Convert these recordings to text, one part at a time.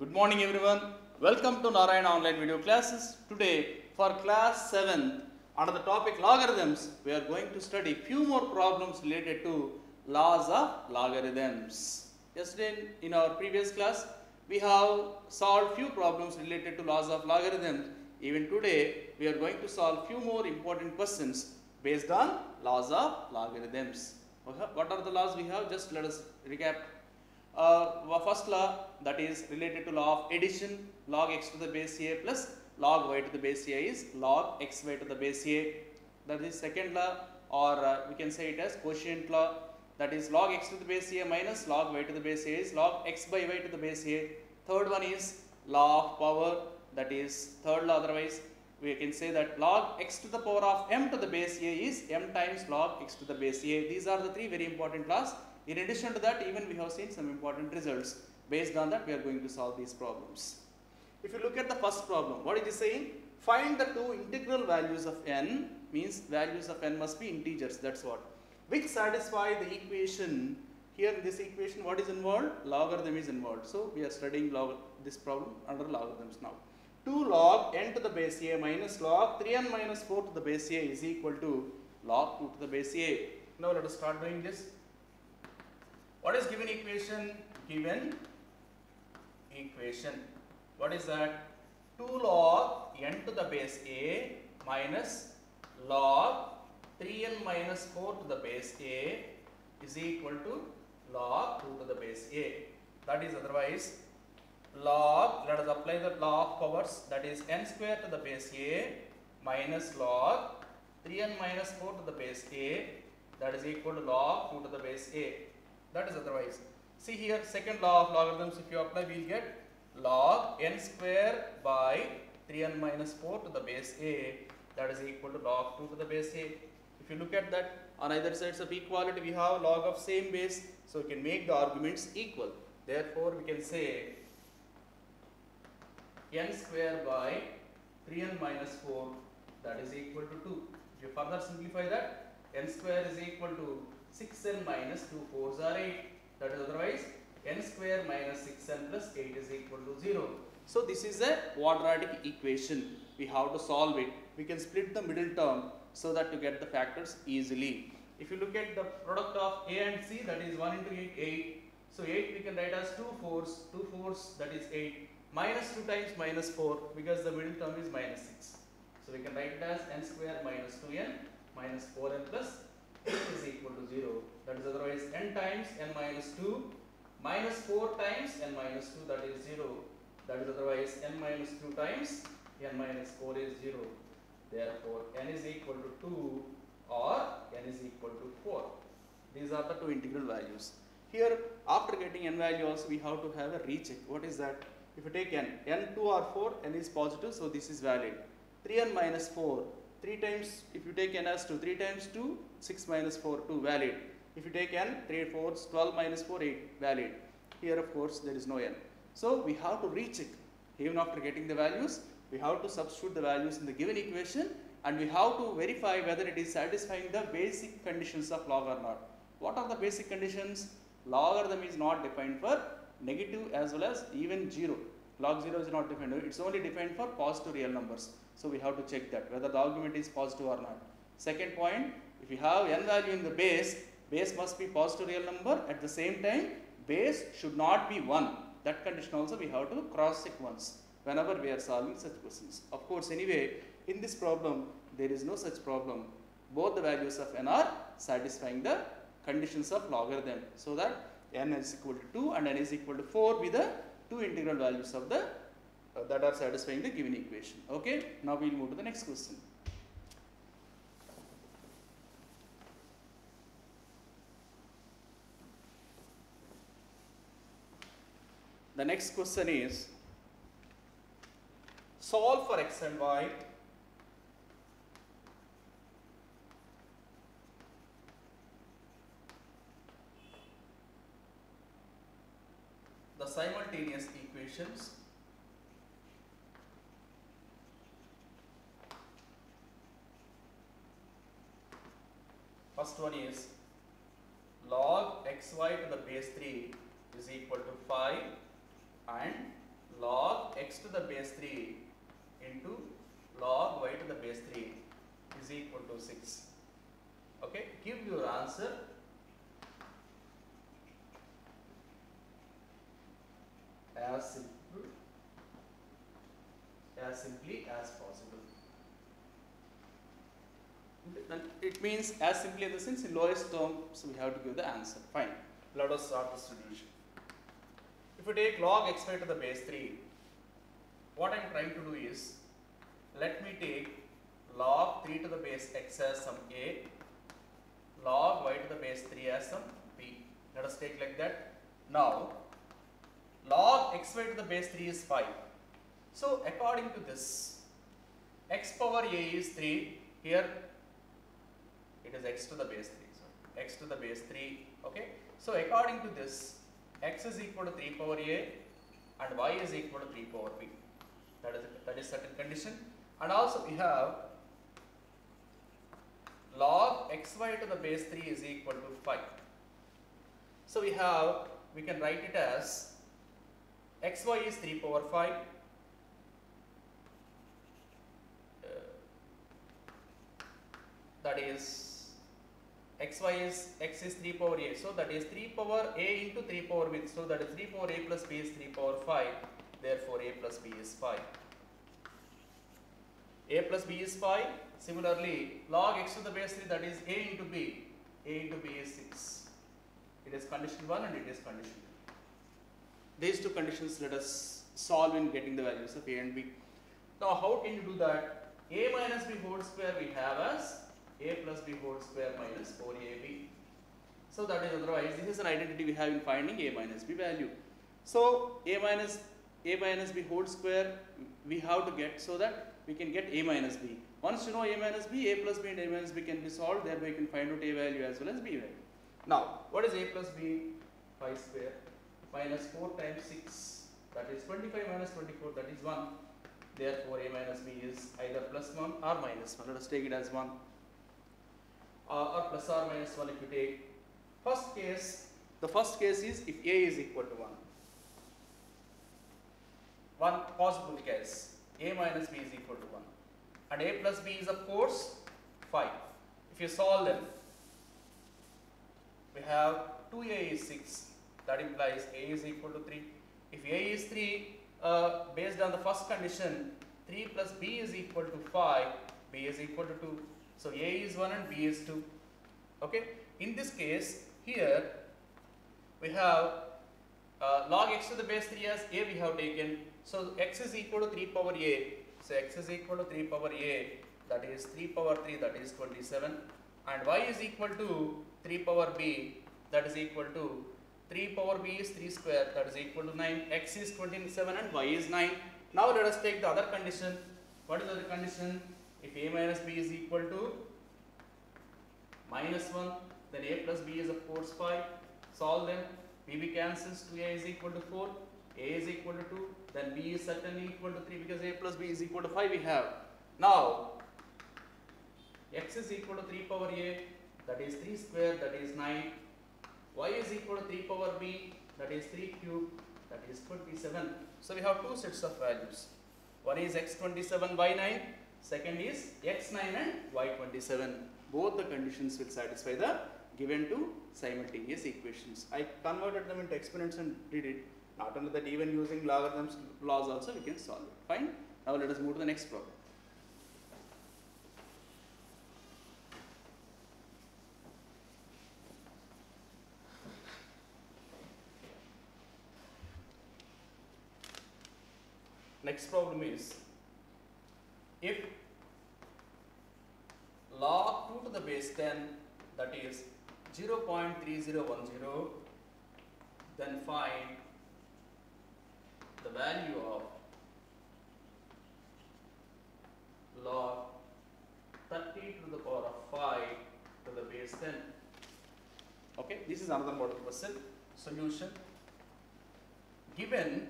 Good morning everyone. Welcome to Narayana online video classes. Today for class 7 under the topic logarithms we are going to study few more problems related to laws of logarithms. Yesterday in, in our previous class we have solved few problems related to laws of logarithms. Even today we are going to solve few more important questions based on laws of logarithms. What are the laws we have? Just let us recap uh, first law that is related to law of addition log x to the base a plus log y to the base a is log x y to the base a. That is second law or uh, we can say it as quotient law. That is log x to the base a minus log y to the base a is log x by y to the base a. Third one is law of power. That is third law otherwise we can say that log x to the power of m to the base a is m times log x to the base a. These are the three very important laws in addition to that, even we have seen some important results. Based on that, we are going to solve these problems. If you look at the first problem, what is it saying? Find the two integral values of n, means values of n must be integers, that's what. Which satisfy the equation, here in this equation, what is involved? Logarithm is involved. So, we are studying log this problem under logarithms now. 2 log n to the base a minus log 3n minus 4 to the base a is equal to log 2 to the base a. Now, let us start doing this. What is given equation? Given equation. What is that? 2 log n to the base a minus log 3n minus 4 to the base a is equal to log 2 to the base a. That is otherwise log, let us apply the law of powers that is n square to the base a minus log 3n minus 4 to the base a that is equal to log 2 to the base a that is otherwise. See here second law of logarithms if you apply we will get log n square by 3n minus 4 to the base a that is equal to log 2 to the base a. If you look at that on either sides of equality we have log of same base so we can make the arguments equal. Therefore we can say n square by 3n minus 4 that is equal to 2. If you further simplify that n square is equal to 6n minus 2 4s are 8 that is otherwise n square minus 6n plus 8 is equal to 0. So this is a quadratic equation we have to solve it we can split the middle term so that to get the factors easily. If you look at the product of a and c that is 1 into 8 8 so 8 we can write as 2 4s 2 4s that is 8 minus 2 times minus 4 because the middle term is minus 6. So we can write it as n square minus 2n minus 4n plus 8 is equal to 0. That is otherwise n times n minus 2 minus 4 times n minus 2 that is 0. That is otherwise n minus 2 times n minus 4 is 0. Therefore, n is equal to 2 or n is equal to 4. These are the two integral values. Here, after getting n value also we have to have a recheck. What is that? If you take n, n 2 or 4, n is positive, so this is valid. 3n minus 4, 3 times, if you take n as 2, 3 times 2, 6 minus 4, 2, valid. If you take n, 3 4s, 12 minus 4, 8, valid. Here of course there is no n. So we have to recheck. Even after getting the values, we have to substitute the values in the given equation and we have to verify whether it is satisfying the basic conditions of log or not. What are the basic conditions? Logarithm is not defined for negative as well as even 0. Log 0 is not defined, it is only defined for positive real numbers. So we have to check that whether the argument is positive or not. Second point, if you have n value in the base, base must be positive real number. At the same time, base should not be 1. That condition also we have to cross check once whenever we are solving such questions. Of course, anyway, in this problem, there is no such problem. Both the values of n are satisfying the conditions of logarithm. So that n is equal to 2 and n is equal to 4 with the two integral values of the uh, that are satisfying the given equation. Okay, now we will move to the next question. The next question is solve for x and y. The simultaneous equations. First one is log xy to the base 3 is equal to 5 and log x to the base 3 into log y to the base 3 is equal to 6. Okay, give your answer as simple as simply as possible. It means as simply in the sense in lowest terms we have to give the answer. Fine. Let us start the solution. If you take log x y to the base 3, what I am trying to do is let me take log 3 to the base x as some a, log y to the base 3 as some b. Let us take like that. Now, log x y to the base 3 is 5. So, according to this, x power a is 3. Here, it is x to the base 3. So, x to the base 3. Okay. So, according to this, x is equal to 3 power a and y is equal to 3 power b. That is, that is certain condition. And also we have log xy to the base 3 is equal to 5. So we have, we can write it as xy is 3 power 5. Uh, that is xy is x is 3 power a. So that is 3 power a into 3 power b. So that is 3 power a plus b is 3 power 5. Therefore a plus b is 5. a plus b is 5. Similarly, log x to the base 3 that is a into b. a into b is 6. It is condition 1 and it is condition 2. These two conditions let us solve in getting the values of a and b. Now how can you do that? a minus b whole square we have as a plus b whole square minus 4ab. So that is otherwise this is an identity we have in finding a minus b value. So a minus a minus b whole square we have to get so that we can get a minus b. Once you know a minus b, a plus b and a minus b can be solved, thereby you can find out a value as well as b value. Now, what is a plus b? 5 square minus 4 times 6 that is 25 minus 24 that is 1. Therefore, a minus b is either plus 1 or minus 1. Let us take it as 1 uh, or plus or minus 1 if you take. First case, the first case is if a is equal to 1. One possible case, a minus b is equal to 1. And a plus b is of course 5. If you solve them, we have 2a is 6. That implies a is equal to 3. If a is 3, uh, based on the first condition, 3 plus b is equal to 5, b is equal to 2. So a is 1 and b is 2. Okay. In this case, here we have uh, log x to the base 3 as a we have taken. So x is equal to 3 power a. So x is equal to 3 power a that is 3 power 3 that is 27 and y is equal to 3 power b that is equal to 3 power b is 3 square that is equal to 9 x is 27 and y is 9. Now let us take the other condition. What is the other condition? If a minus b is equal to minus 1 then a plus b is of course 5. Solve them. bb cancels 2a is equal to 4 a is equal to 2 then b is certainly equal to 3 because a plus b is equal to 5 we have. Now x is equal to 3 power a that is 3 square that is 9 y is equal to 3 power b that is 3 cube that is 27. So we have two sets of values. One is x27 y9 second is x9 and y27. Both the conditions will satisfy the given two simultaneous equations. I converted them into exponents and did it. Not only that even using logarithms laws also we can solve it. Fine. Now let us move to the next problem. Next problem is if log 2 to the base 10 that is 0.3010 then find the value of log 30 to the power of 5 to the base 10 okay this is another model question. Solution. Given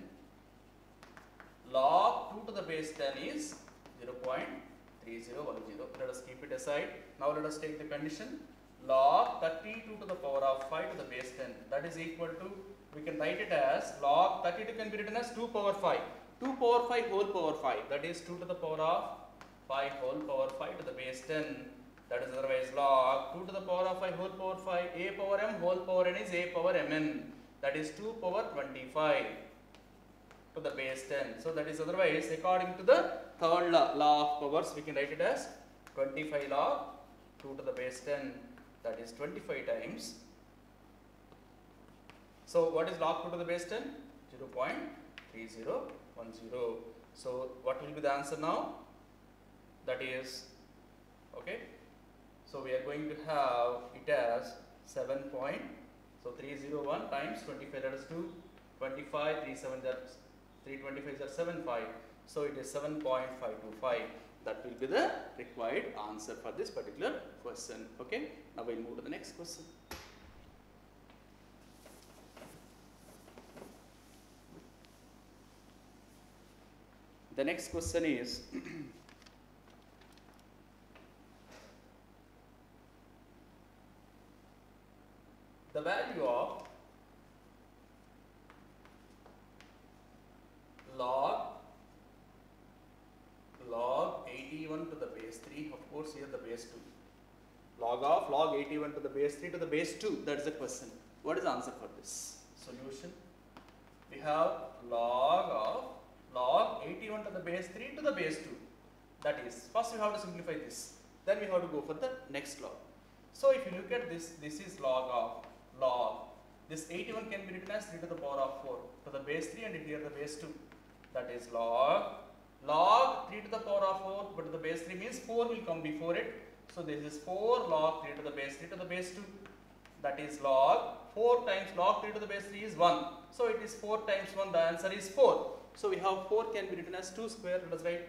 log 2 to the base 10 is 0.3010. Let us keep it aside. Now let us take the condition log 32 to the power of 5 to the base 10 that is equal to we can write it as log 32 can be written as 2 power 5. 2 power 5 whole power 5 that is 2 to the power of 5 whole power 5 to the base 10 that is otherwise log 2 to the power of 5 whole power 5 a power m whole power n is a power mn that is 2 power 25 to the base 10 so that is otherwise according to the third law, of powers we can write it as 25 log 2 to the base 10 that is 25 times. So what is log 2 to the base 10 0.3010 so what will be the answer now? That is okay. So we are going to have it as 7 point so 301 times 25 that is 2 25 3 7 that 325 is 75 so it is 7.525 that will be the required answer for this particular question. Okay? Now we'll move to the next question. The next question is the value of log log 81 to the base 3 of course here the base 2 log of log 81 to the base 3 to the base 2 that is the question. What is the answer for this? Solution. We have log of log 81 to the base 3 to the base 2 that is first we have to simplify this. Then we have to go for the next log. So if you look at this this is log of log. This 81 can be written as 3 to the power of 4 to the base 3 and here the base 2 that is log log 3 to the power of 4 but the base 3 means 4 will come before it. So this is 4 log 3 to the base 3 to the base 2 that is log 4 times log 3 to the base 3 is 1 so it is 4 times 1 the answer is 4 so we have 4 can be written as 2 square let us write.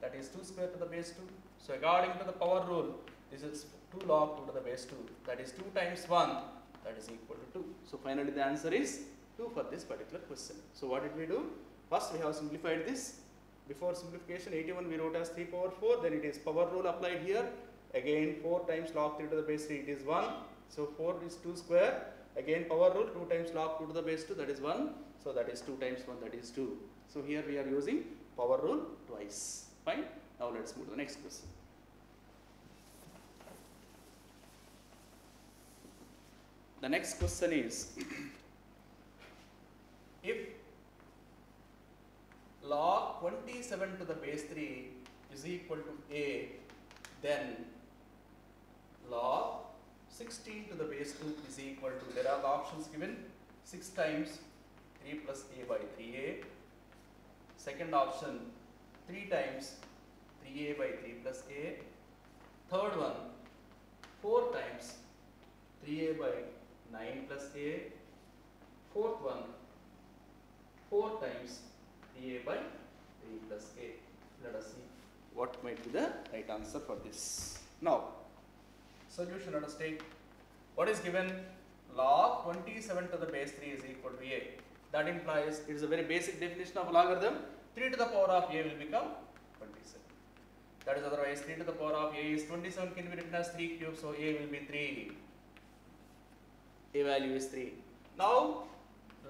That is 2 square to the base 2 so according to the power rule this is 2 log 2 to the base 2 that is 2 times 1 that is equal to 2 so finally the answer is 2 for this particular question. So what did we do? First we have simplified this before simplification 81 we wrote as 3 power 4 then it is power rule applied here. Again 4 times log 3 to the base 3 it is 1 so 4 is 2 square. Again power rule 2 times log 2 to the base 2 that is 1 so that is 2 times 1 that is 2 so here we are using power rule twice. Fine? Now let's move to the next question. The next question is if log 27 to the base 3 is equal to a then log 16 to the base 2 is equal to there are the options given 6 times 3 plus a by 3a second option 3 times 3a by 3 plus a. Third one 4 times 3a by 9 plus a. Fourth one 4 times 3a by 3 plus a let us see what might be the right answer for this now solution let us take what is given log 27 to the base 3 is equal to a that implies it is a very basic definition of logarithm 3 to the power of a will become 27 that is otherwise 3 to the power of a is 27 can be written as 3 cube so a will be 3 a value is 3 now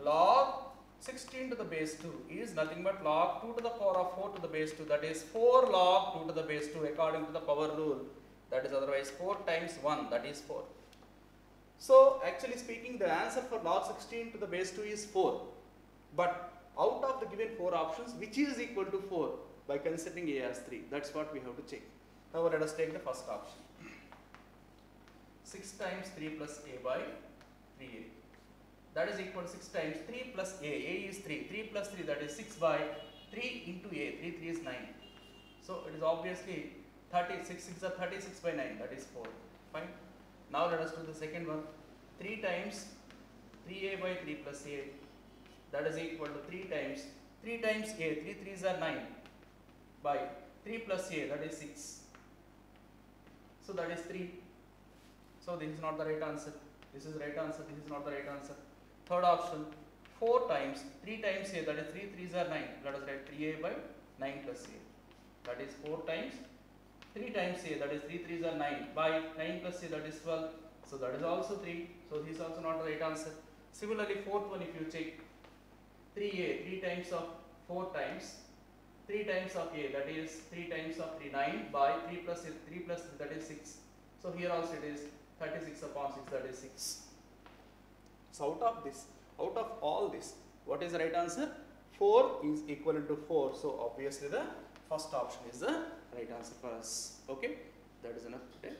log 16 to the base 2 is nothing but log 2 to the power of 4 to the base 2 that is 4 log 2 to the base 2 according to the power rule. That is otherwise 4 times 1 that is 4 so actually speaking the answer for log 16 to the base 2 is 4 but out of the given 4 options which is equal to 4 by considering a as 3 that's what we have to check. Now let us take the first option. 6 times 3 plus a by 3a that is equal to 6 times 3 plus a. A is 3 3 plus 3 that is 6 by 3 into a. 3 3 is 9 so it is obviously 36 6 are 36 by 9 that is 4 fine. Now let us do the second one. 3 times 3a by 3 plus a. That is equal to 3 times 3 times a. 3 3s are 9 by 3 plus a. That is 6 so that is 3 so this is not the right answer. This is right answer. This is not the right answer third option 4 times 3 times a that is 3 3s are 9 let us write 3a by 9 plus a. That is 4 times 3 times a that is 3 3s are 9 by 9 plus a that is 12 so that is also 3 so this is also not the right answer. Similarly, fourth one, if you check 3a, 3 times of 4 times, 3 times of a, that is 3 times of 3, 9 by 3 plus 3 plus 3, that is 6. So here also it is 36 upon 6, that is 6. So out of this, out of all this, what is the right answer? 4 is equivalent to 4. So obviously the first option is the right answer for us. Okay, that is enough today.